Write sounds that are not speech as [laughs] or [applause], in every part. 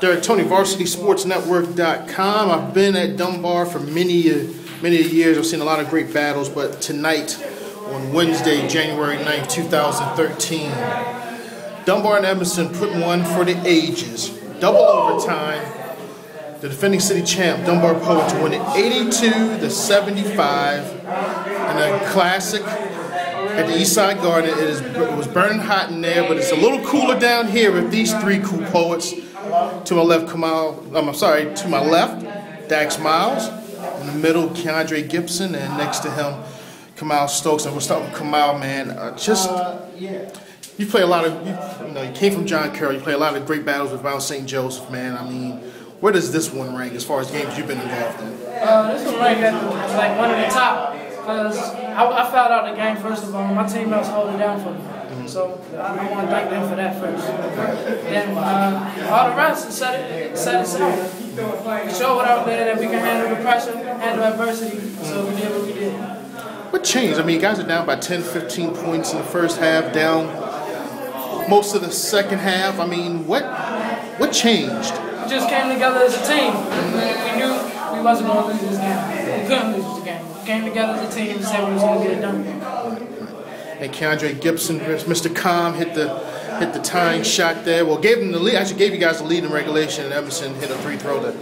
Derek Toney, VarsitySportsNetwork.com. I've been at Dunbar for many, many years. I've seen a lot of great battles, but tonight, on Wednesday, January 9th, 2013, Dunbar and Edmondson put one for the ages. Double overtime. The defending city champ, Dunbar Poet, to win it 82 to 75 in a classic at the East Side Garden. It, is, it was burning hot in there, but it's a little cooler down here with these three cool poets. To my left, Kamau, I'm sorry, to my left, Dax Miles. In the middle, Keandre Gibson, and next to him, Kamau Stokes. And we'll start with Kamau, man. Uh, just, you play a lot of, you, you, know, you came from John Carroll. You play a lot of great battles with Mount St. Joseph, man. I mean, where does this one rank as far as games you've been involved in? Uh, this one ranked at like one of the top because I, I found out the game first of all. My teammates hold it down for me. So I, I want to thank them for that first. Then uh, all the rest set it set itself. We showed out there that we can handle the pressure, handle adversity. So we did what we did. What changed? I mean, you guys are down by 10, 15 points in the first half, down most of the second half. I mean, what what changed? We just came together as a team. We knew we wasn't going to lose this game. We couldn't came together as a team and said we was going to get it done and Keandre Gibson, Mr. Calm hit the hit the tying shot there. Well, gave him the lead. Actually, gave you guys the lead in regulation, and Edmondson hit a free throw to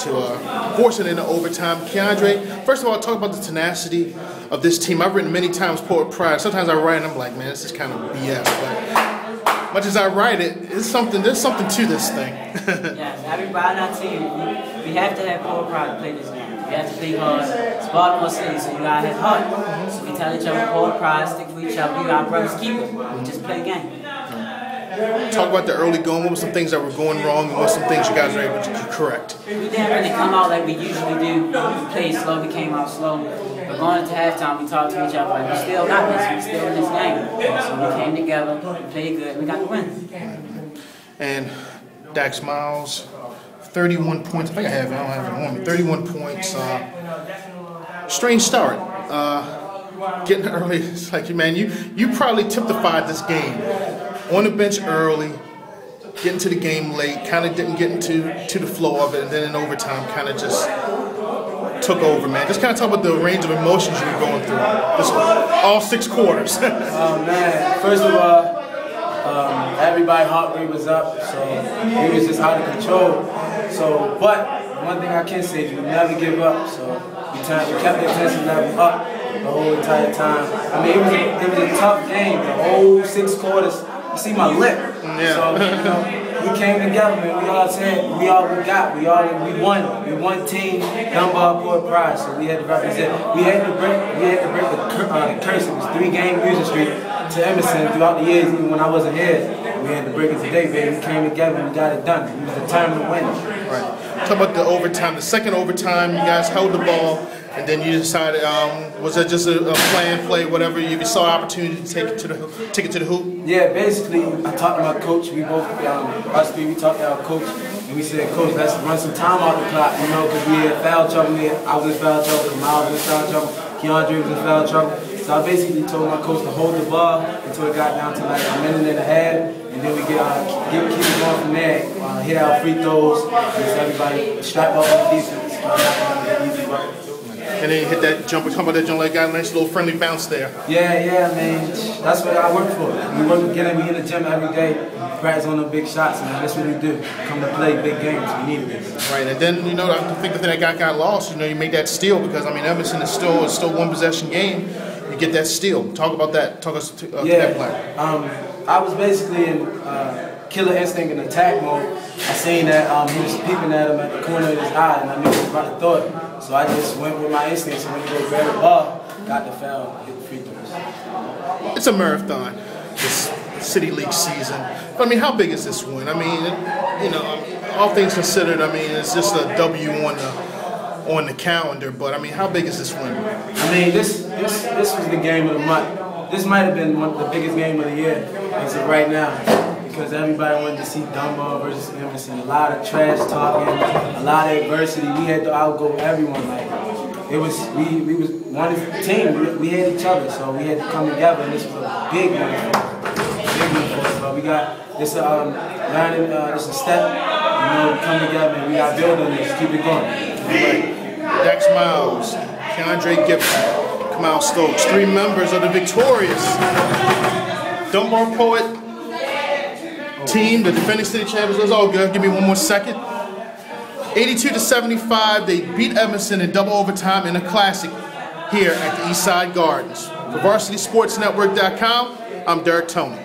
to uh, force it into overtime. Keandre, first of all, talk about the tenacity of this team. I've written many times Poet Pride. Sometimes I write and I'm like, man, this is kind of BS. But much as I write it, it's something. There's something to this thing. [laughs] yes, everybody on our team, we, we have to have Poet Pride to play this game. We have to play hard. It's Baltimore City, so you gotta have heart. So we tell each other, Poet Pride, stick to each other. We our brothers keeper. We just play game. Talk about the early going. What were some things that were going wrong, and what some things you guys were able to correct? We didn't really come out like we usually do. We played slow. We came out slow. But going into halftime, we talked to each other like, we still got this. We still in this game. So we came together, we played good, we got the win. And Dax Miles, 31 points. I think I have it. I don't have it on me. 31 points. Uh, strange start. Uh, getting [laughs] early. It's like, you man, you you probably typified this game on the bench early, getting to the game late, kind of didn't get into to the flow of it, and then in overtime, kind of just took over, man. Just kind of talk about the range of emotions you were going through. This, all six quarters. [laughs] oh man! First of all, um, everybody heart rate was up, so it was just out of control. So, but one thing I can say is we never give up. So we, we kept the attention level up the whole entire time. I mean, it was a, it was a tough game. The whole six quarters. You see my lip. Yeah. So you know we came together, man. We all said we all we got. We all we won. We won team Dunbar Poet Pride, so we had to represent. We had to break. We had to break the, uh, curse. It was three game losing streak to Edmondson throughout the years, even when I wasn't here. We had to break it today, baby. We came together and we got it done. It was the time to win. Right. Talk about the overtime. The second overtime, you guys held the ball and then you decided, um, was that just a, a plan, play, whatever? You saw an opportunity to take it to the take it to the hoop. Yeah, basically, I talked to my coach. We both, um, us three, we talked to our coach, and we said, Coach, let's run some time out the clock, you know, because we had foul trouble. I was in foul trouble, Miles was in foul trouble, Keandre was in foul trouble. So I basically told my coach to hold the ball until it got down to like a minute and a half, and then we get our get keep going from there. Uh, hit our free throws, and everybody strap up on defense. Uh, and then you hit that jumper. come about that jump, like got a nice little friendly bounce there. Yeah, yeah, man. That's what I work for. We work together. We in the gym every day, practice on the big shots, and that's what we do. Come to play big games. We need this. Right, and then you know I think the thing that got got lost. You know, you made that steal because I mean Edmondson is still is still one possession game. You get that steal. Talk about that. Talk us to, uh, yeah, that. Um, I was basically in. Uh, killer instinct and attack mode. I seen that um, he was peeping at him at the corner of his eye, and I knew he was about to throw it. So I just went with my instincts and went to go grab the ball, got the foul, hit the free throws. It's a marathon, this City League season. But I mean, how big is this win? I mean, you know, all things considered, I mean, it's just a W on the on the calendar. But I mean, how big is this win? I mean, this this this was the game of the month. This might have been one, the biggest game of the year as of right now because everybody wanted to see Dunbar versus Edmondson. A lot of trash talking, a lot of adversity. We had to outgo everyone. Like it was, we we was one team. We, we had each other, so we had to come together. And this was a big one, big one. But we got this um learning, uh, this a step. you know, come together and we got building this. Keep it going. Dax Miles, Keandre Gibson, Kamau Stokes, three members of the victorious Dunbar Poet team, the defending city champions. That's all good. Give me one more second. 82 to 75, they beat Edmondson in double overtime in a classic here at the Eastside Gardens. For VarsitySportsNetwork.com, I'm Derek Toney.